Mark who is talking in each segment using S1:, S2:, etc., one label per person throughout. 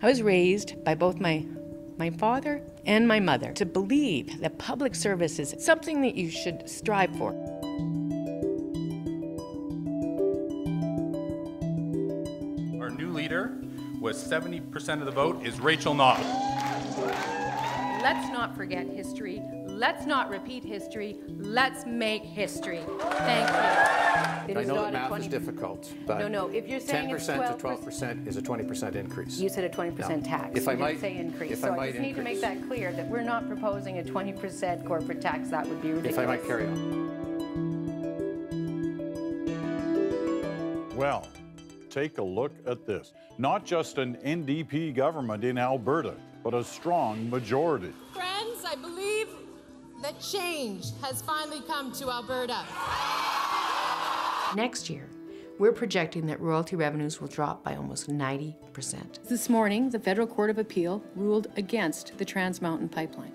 S1: I was raised by both my my father and my mother to believe that public service is something that you should strive for.
S2: Our new leader with 70% of the vote is Rachel Notley.
S3: Let's not forget history. Let's not repeat history. Let's make history. Thank you. It
S4: I know
S3: not
S4: that math
S3: 20
S4: is difficult, but
S3: No, no, if you're saying
S4: 10% to
S3: 12%.
S4: 12% is a 20% increase.
S3: You said a 20% tax.
S4: If
S3: You
S4: I
S3: didn't
S4: might-
S3: say increase.
S4: if I
S3: So I
S4: might
S3: just need to make that clear, that we're not proposing a 20% corporate tax. That would be ridiculous.
S4: If I might carry on.
S5: Well, take a look at this. Not just an NDP government in Alberta, but a strong majority.
S6: Friends, I believe that change has finally come to Alberta.
S3: Next year, we're projecting that royalty revenues will drop by almost 90%. This morning, the Federal Court of Appeal ruled against the Trans Mountain Pipeline.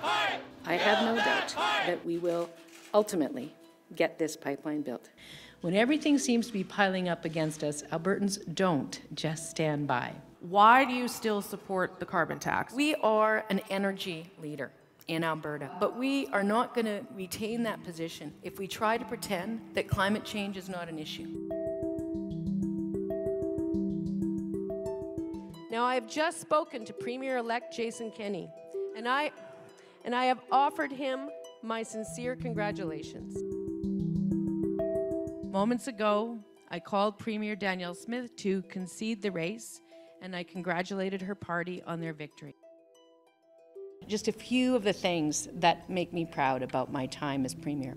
S3: Pipe! I have no doubt that we will ultimately get this pipeline built. When everything seems to be piling up against us, Albertans don't just stand by.
S7: Why do you still support the carbon tax?
S3: We are an energy leader in Alberta, but we are not going to retain that position if we try to pretend that climate change is not an issue.
S6: Now, I have just spoken to Premier-elect Jason Kenney, and I, and I have offered him my sincere congratulations.
S3: Moments ago, I called Premier Danielle Smith to concede the race, and I congratulated her party on their victory. Just a few of the things that make me proud about my time as Premier.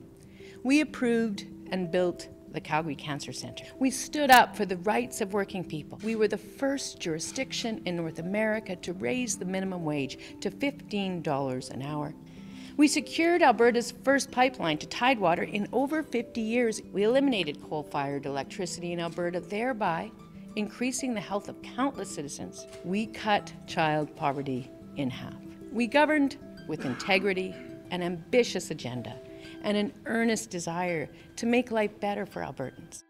S3: We approved and built the Calgary Cancer Centre. We stood up for the rights of working people. We were the first jurisdiction in North America to raise the minimum wage to $15 an hour. We secured Alberta's first pipeline to Tidewater in over 50 years. We eliminated coal fired electricity in Alberta, thereby increasing the health of countless citizens. We cut child poverty in half. We governed with integrity, an ambitious agenda, and an earnest desire to make life better for Albertans.